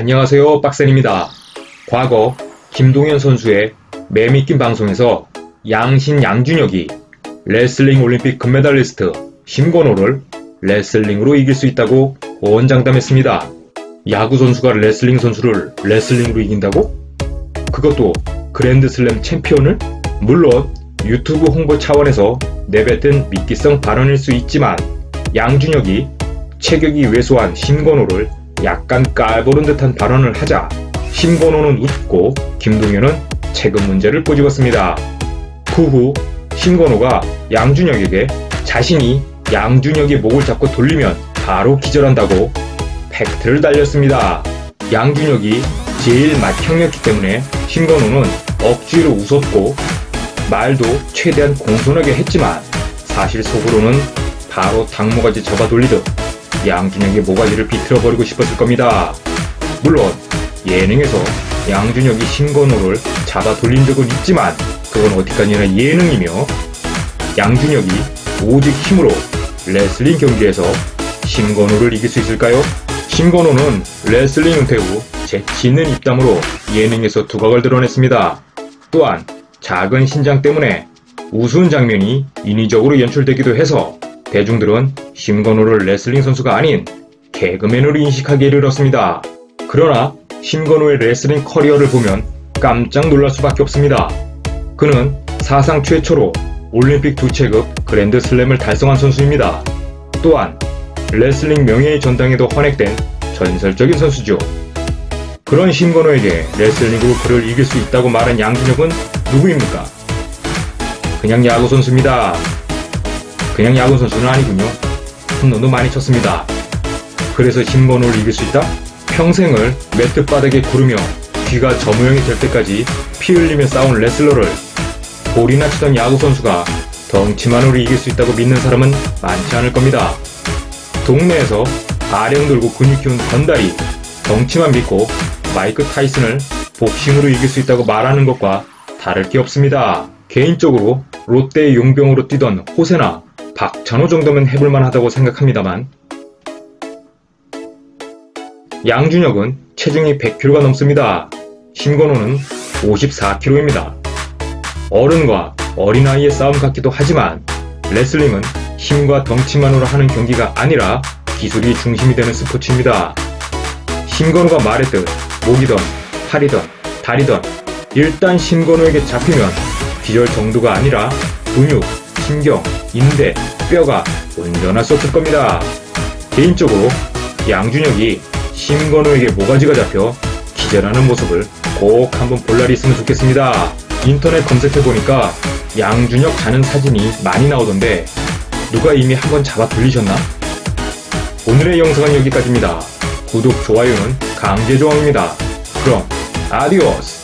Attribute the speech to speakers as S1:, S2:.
S1: 안녕하세요 빡센입니다. 과거 김동현 선수의 매미킴 방송에서 양신 양준혁이 레슬링 올림픽 금메달리스트 심권호를 레슬링으로 이길 수 있다고 호언장담했습니다. 야구 선수가 레슬링 선수를 레슬링으로 이긴다고? 그것도 그랜드슬램 챔피언을? 물론 유튜브 홍보 차원에서 내뱉은 미끼성 발언일 수 있지만 양준혁이 체격이 왜소한 심건호를 약간 깔보는 듯한 발언을 하자 심건호는 웃고 김동현은 체급 문제를 꼬집었습니다. 그후 심건호가 양준혁에게 자신이 양준혁의 목을 잡고 돌리면 바로 기절한다고 팩트를 달렸습니다. 양준혁이 제일 맏형이었기 때문에 심건호는 억지로 웃었고 말도 최대한 공손하게 했지만 사실 속으로는 바로 당모가지 접어 돌리듯 양준혁의 모가지를 비틀어버리고 싶었을 겁니다. 물론 예능에서 양준혁이 신건호를 잡아 돌린 적은 있지만 그건 어디까지나 예능이며 양준혁이 오직 힘으로 레슬링 경기에서 신건호를 이길 수 있을까요? 신건호는 레슬링 은퇴 후 재치 있는 입담으로 예능에서 두각을 드러냈습니다. 또한 작은 신장 때문에 우스운 장면이 인위적으로 연출되기도 해서 대중들은 심권호를 레슬링 선수가 아닌 개그맨으로 인식하기에 이르렀습니다. 그러나 심권호의 레슬링 커리어를 보면 깜짝 놀랄 수밖에 없습니다. 그는 사상 최초로 올림픽 두 체급 그랜드 슬램을 달성한 선수입니다. 또한 레슬링 명예의 전당에도 헌액된 전설적인 선수죠. 그런 심건호에게 레슬링으로 그를 이길 수 있다고 말한 양준혁은 누구입니까? 그냥 야구 선수입니다. 그냥 야구 선수는 아니군요. 홈런도 많이 쳤습니다. 그래서 심건호를 이길 수 있다? 평생을 매트 바닥에 구르며 귀가 저모형이 될 때까지 피 흘리며 싸운 레슬러를 볼이나 치던 야구 선수가 덩치만으로 이길 수 있다고 믿는 사람은 많지 않을 겁니다. 동네에서 아령 들고 근육 키운 건다리, 덩치만 믿고 마이크 타이슨을 복싱으로 이길 수 있다고 말하는 것과 다를 게 없습니다. 개인적으로 롯데의 용병으로 뛰던 호세나 박찬호 정도면 해볼만 하다고 생각합니다만 양준혁은 체중이 100kg가 넘습니다. 심건호는 54kg입니다. 어른과 어린아이의 싸움 같기도 하지만 레슬링은 힘과 덩치만으로 하는 경기가 아니라 기술이 중심이 되는 스포츠입니다. 심건호가 말했듯 목이든 팔이든 다리든 일단 심건호에게 잡히면 기절 정도가 아니라 근육, 신경, 인대, 뼈가 온전할 수 없을 겁니다. 개인적으로 양준혁이 심건호에게 모가지가 잡혀 기절하는 모습을 꼭 한번 볼 날이 있으면 좋겠습니다. 인터넷 검색해보니까 양준혁 자는 사진이 많이 나오던데 누가 이미 한번 잡아 돌리셨나? 오늘의 영상은 여기까지입니다. 구독, 좋아요는 강제 조항입니다. 그럼 아디오스!